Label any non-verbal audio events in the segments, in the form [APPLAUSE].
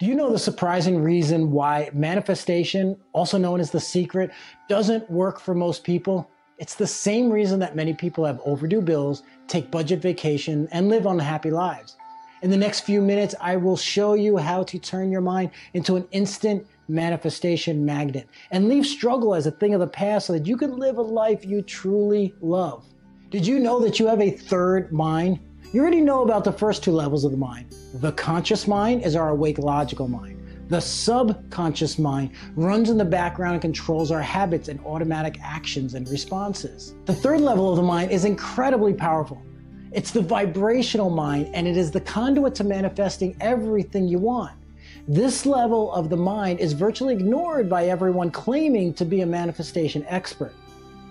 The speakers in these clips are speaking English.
Do you know the surprising reason why manifestation, also known as the secret, doesn't work for most people? It's the same reason that many people have overdue bills, take budget vacation, and live unhappy lives. In the next few minutes, I will show you how to turn your mind into an instant manifestation magnet and leave struggle as a thing of the past so that you can live a life you truly love. Did you know that you have a third mind? You already know about the first two levels of the mind. The conscious mind is our awake logical mind. The subconscious mind runs in the background and controls our habits and automatic actions and responses. The third level of the mind is incredibly powerful. It's the vibrational mind and it is the conduit to manifesting everything you want. This level of the mind is virtually ignored by everyone claiming to be a manifestation expert.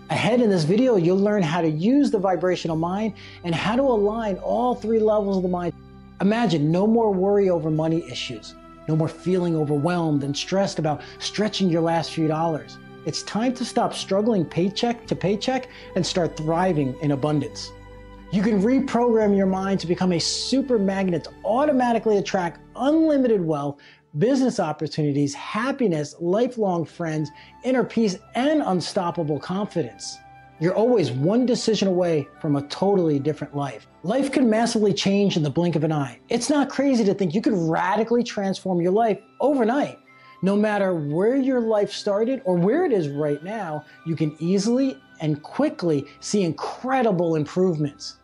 Ahead in this video, you'll learn how to use the vibrational mind and how to align all three levels of the mind. Imagine no more worry over money issues, no more feeling overwhelmed and stressed about stretching your last few dollars. It's time to stop struggling paycheck to paycheck and start thriving in abundance. You can reprogram your mind to become a super magnet to automatically attract unlimited wealth business opportunities, happiness, lifelong friends, inner peace, and unstoppable confidence. You're always one decision away from a totally different life. Life can massively change in the blink of an eye. It's not crazy to think you could radically transform your life overnight. No matter where your life started or where it is right now, you can easily and quickly see incredible improvements.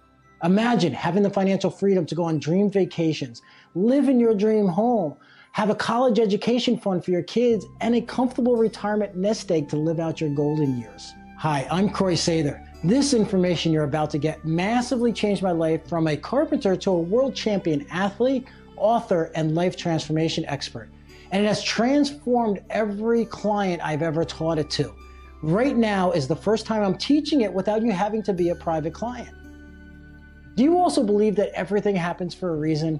Imagine having the financial freedom to go on dream vacations, live in your dream home, have a college education fund for your kids, and a comfortable retirement nest egg to live out your golden years. Hi, I'm Croix Sather. This information you're about to get massively changed my life from a carpenter to a world champion athlete, author, and life transformation expert. And it has transformed every client I've ever taught it to. Right now is the first time I'm teaching it without you having to be a private client. Do you also believe that everything happens for a reason?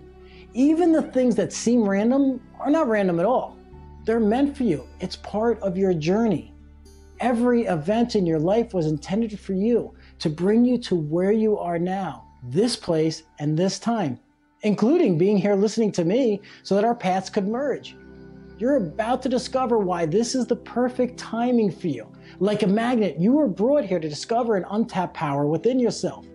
Even the things that seem random are not random at all. They're meant for you. It's part of your journey. Every event in your life was intended for you to bring you to where you are now, this place and this time, including being here listening to me so that our paths could merge. You're about to discover why this is the perfect timing for you. Like a magnet, you were brought here to discover an untapped power within yourself.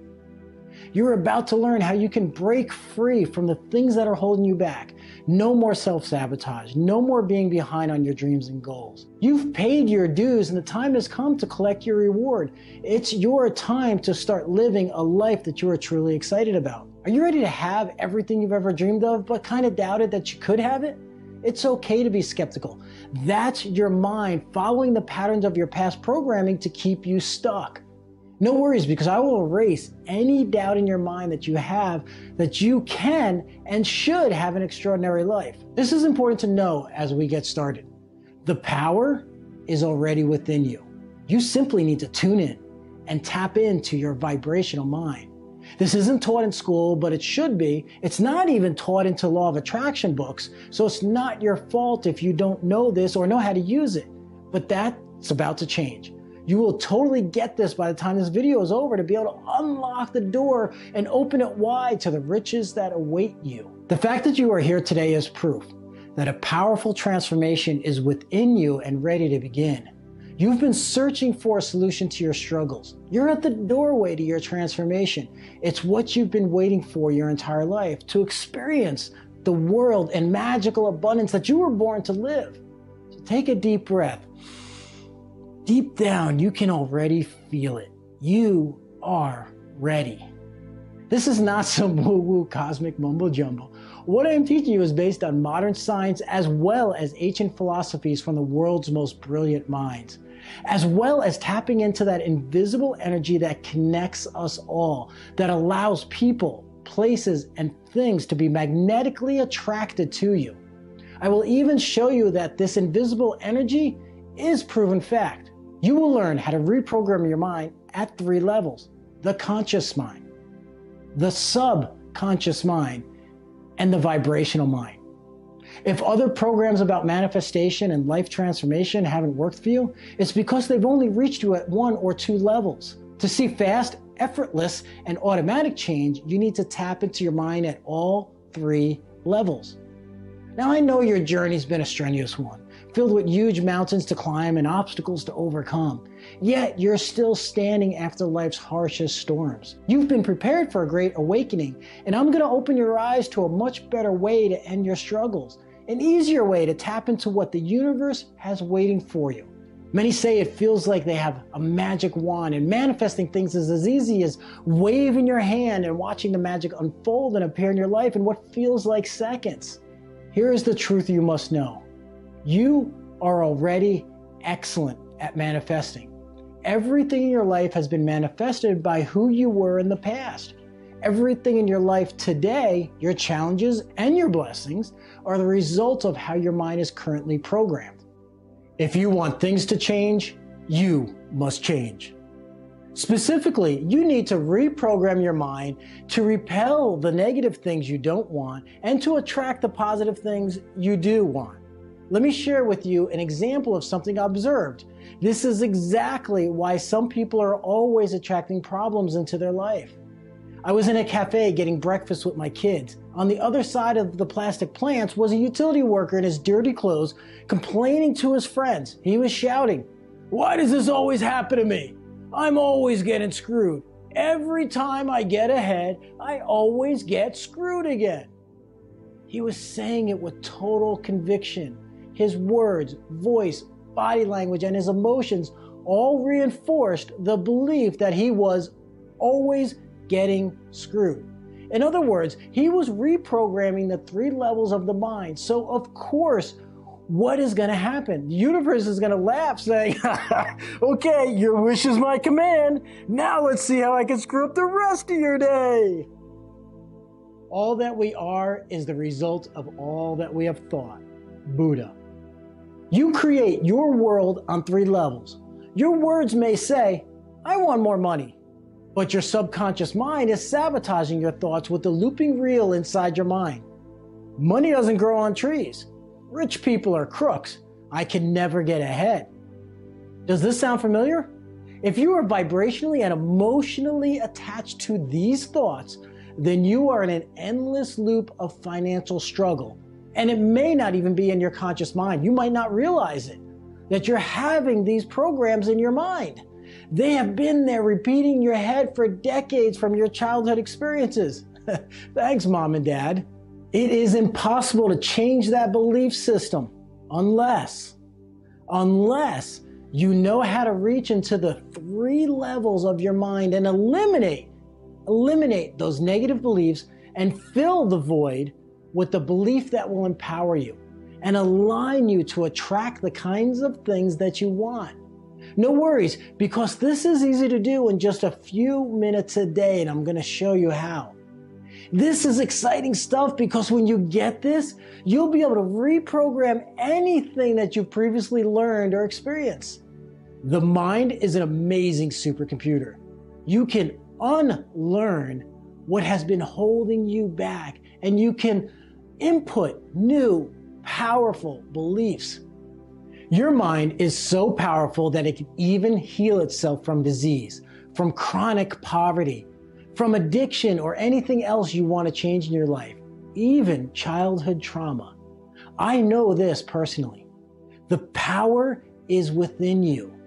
You're about to learn how you can break free from the things that are holding you back. No more self sabotage, no more being behind on your dreams and goals. You've paid your dues and the time has come to collect your reward. It's your time to start living a life that you are truly excited about. Are you ready to have everything you've ever dreamed of, but kind of doubted that you could have it? It's okay to be skeptical. That's your mind following the patterns of your past programming to keep you stuck. No worries because I will erase any doubt in your mind that you have that you can and should have an extraordinary life. This is important to know as we get started. The power is already within you. You simply need to tune in and tap into your vibrational mind. This isn't taught in school, but it should be. It's not even taught into law of attraction books, so it's not your fault if you don't know this or know how to use it. But that's about to change. You will totally get this by the time this video is over to be able to unlock the door and open it wide to the riches that await you. The fact that you are here today is proof that a powerful transformation is within you and ready to begin. You've been searching for a solution to your struggles. You're at the doorway to your transformation. It's what you've been waiting for your entire life to experience the world and magical abundance that you were born to live. So take a deep breath deep down, you can already feel it. You are ready. This is not [LAUGHS] some woo woo cosmic mumbo jumbo. What I am teaching you is based on modern science as well as ancient philosophies from the world's most brilliant minds, as well as tapping into that invisible energy that connects us all, that allows people, places, and things to be magnetically attracted to you. I will even show you that this invisible energy is proven fact. You will learn how to reprogram your mind at three levels the conscious mind, the subconscious mind, and the vibrational mind. If other programs about manifestation and life transformation haven't worked for you, it's because they've only reached you at one or two levels. To see fast, effortless, and automatic change, you need to tap into your mind at all three levels. Now, I know your journey's been a strenuous one, filled with huge mountains to climb and obstacles to overcome. Yet, you're still standing after life's harshest storms. You've been prepared for a great awakening, and I'm going to open your eyes to a much better way to end your struggles, an easier way to tap into what the universe has waiting for you. Many say it feels like they have a magic wand, and manifesting things is as easy as waving your hand and watching the magic unfold and appear in your life in what feels like seconds. Here is the truth you must know you are already excellent at manifesting. Everything in your life has been manifested by who you were in the past. Everything in your life today, your challenges and your blessings, are the result of how your mind is currently programmed. If you want things to change, you must change. Specifically, you need to reprogram your mind to repel the negative things you don't want and to attract the positive things you do want. Let me share with you an example of something I observed. This is exactly why some people are always attracting problems into their life. I was in a cafe getting breakfast with my kids. On the other side of the plastic plants was a utility worker in his dirty clothes complaining to his friends. He was shouting, Why does this always happen to me? I'm always getting screwed. Every time I get ahead, I always get screwed again. He was saying it with total conviction. His words, voice, body language, and his emotions all reinforced the belief that he was always getting screwed. In other words, he was reprogramming the three levels of the mind. So, of course, what is going to happen? The universe is going to laugh, saying, [LAUGHS] Okay, your wish is my command. Now let's see how I can screw up the rest of your day. All that we are is the result of all that we have thought. Buddha. You create your world on three levels. Your words may say, I want more money. But your subconscious mind is sabotaging your thoughts with the looping reel inside your mind. Money doesn't grow on trees. Rich people are crooks. I can never get ahead. Does this sound familiar? If you are vibrationally and emotionally attached to these thoughts, then you are in an endless loop of financial struggle. And it may not even be in your conscious mind. You might not realize it, that you're having these programs in your mind. They have been there repeating your head for decades from your childhood experiences. [LAUGHS] Thanks, mom and dad. It is impossible to change that belief system unless, unless you know how to reach into the three levels of your mind and eliminate, eliminate those negative beliefs and fill the void with the belief that will empower you and align you to attract the kinds of things that you want. No worries, because this is easy to do in just a few minutes a day, and I'm going to show you how. This is exciting stuff because when you get this, you'll be able to reprogram anything that you've previously learned or experienced. The mind is an amazing supercomputer. You can unlearn what has been holding you back and you can input new, powerful beliefs. Your mind is so powerful that it can even heal itself from disease, from chronic poverty, from addiction or anything else you want to change in your life, even childhood trauma. I know this personally. The power is within you.